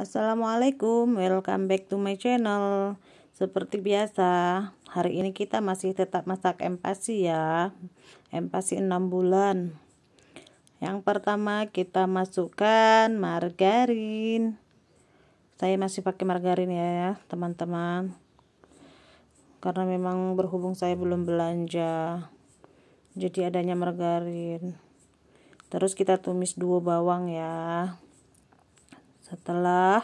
Assalamualaikum, welcome back to my channel. Seperti biasa, hari ini kita masih tetap masak empasi ya. Empasi 6 bulan. Yang pertama kita masukkan margarin. Saya masih pakai margarin ya, teman-teman. Karena memang berhubung saya belum belanja. Jadi adanya margarin. Terus kita tumis dua bawang ya setelah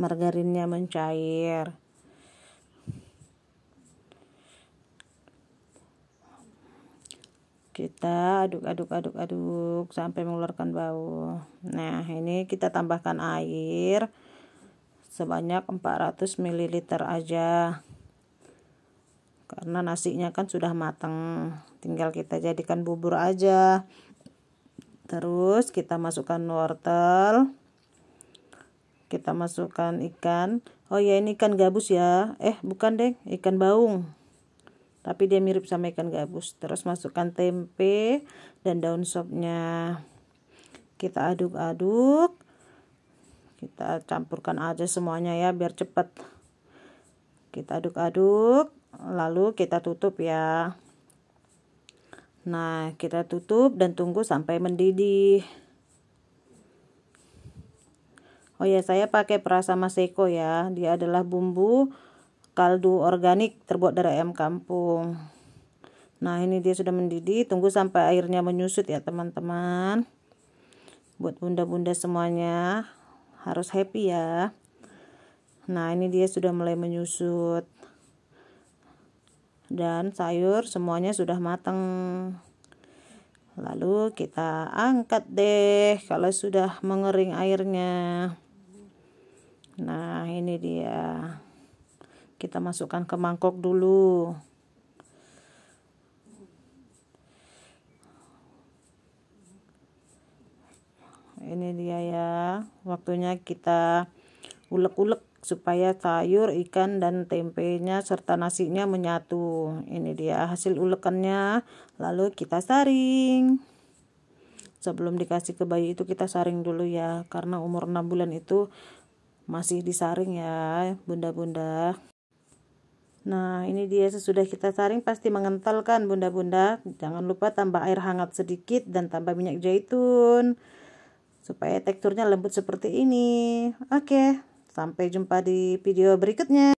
margarinnya mencair. Kita aduk-aduk aduk-aduk sampai mengeluarkan bau. Nah ini kita tambahkan air sebanyak 400 ml aja. Karena nasinya kan sudah matang. Tinggal kita jadikan bubur aja terus kita masukkan wortel. Kita masukkan ikan. Oh ya ini ikan gabus ya. Eh bukan deh ikan baung. Tapi dia mirip sama ikan gabus. Terus masukkan tempe dan daun sopnya. Kita aduk-aduk. Kita campurkan aja semuanya ya biar cepat kita aduk-aduk lalu kita tutup ya Nah, kita tutup dan tunggu sampai mendidih. Oh ya, saya pakai perasa maseko ya. Dia adalah bumbu kaldu organik terbuat dari ayam kampung. Nah, ini dia sudah mendidih. Tunggu sampai airnya menyusut ya, teman-teman. Buat bunda-bunda semuanya harus happy ya. Nah, ini dia sudah mulai menyusut dan sayur semuanya sudah matang lalu kita angkat deh kalau sudah mengering airnya. Nah ini dia. Kita masukkan ke mangkok dulu. Ini dia ya. Waktunya kita ulek-ulek supaya sayur, ikan, dan tempenya serta nasinya menyatu. Ini dia hasil ulekannya. Lalu kita saring. Sebelum dikasih ke bayi itu kita saring dulu ya. Karena umur 6 bulan itu masih disaring ya bunda-bunda. Nah ini dia sesudah kita saring pasti mengentalkan bunda-bunda. Jangan lupa tambah air hangat sedikit dan tambah minyak zaitun. Supaya teksturnya lembut seperti ini. Oke. Okay. Sampai jumpa di video berikutnya.